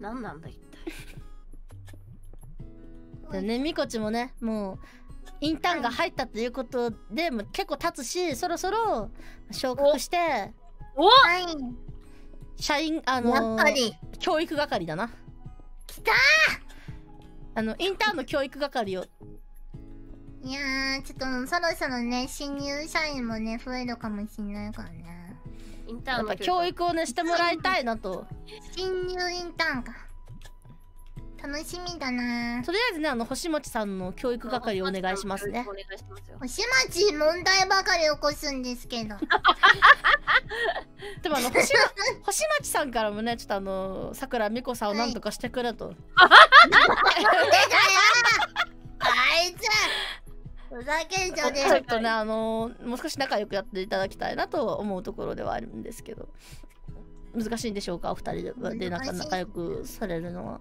何なんだ一でねみこちもねもうインターンが入ったということでもう結構経つしそろそろ昇格しておはい社員あのやっぱり。教育係だな。来たあのインターンの教育係を。いやーちょっとそろそろね新入社員もね増えるかもしんないからねインターンのやっぱ教育をねしてもらいたいなと。新入インターンか。楽しみだな。とりあえずねあの星餅さんの教育係をお願いしますね。お願いしますよ。星町問題ばかり起こすんですけど。でもあの星ま星町さんからもねちょっとあのさくらみこさんをなんとかしてくれと、なんでだよ。あいつふざけんじゃねちょっとねあのもう少し仲良くやっていただきたいなと思うところではあるんですけど。難しいんでしょうかお二人ででなんか仲良くされるのは。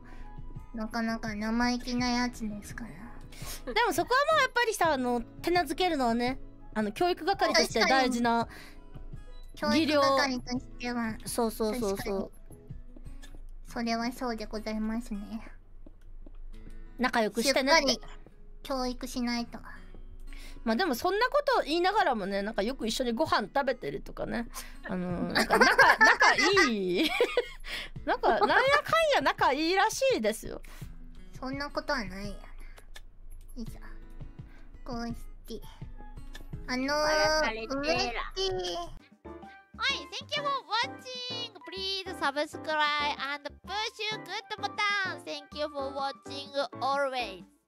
えなかなか生意気なやつですから。でもそこはもうやっぱりさあの手なずけるのはねあの教育係として大事な教育係としてはそうそうそうそう。それはそうでございますね。仲良くしてね教育しないとまあでもそんなこと言いながらもねなんかよく一緒にご飯食べてるとかね。あのなんか仲仲いい。なんかなんやかんや仲いいらしいですよ。そんなことはないやいいじゃん。こうして。あの笑かれてー、ら上ってはい、Thank you for watching! Please subscribe and push good button! Thank you for watching always!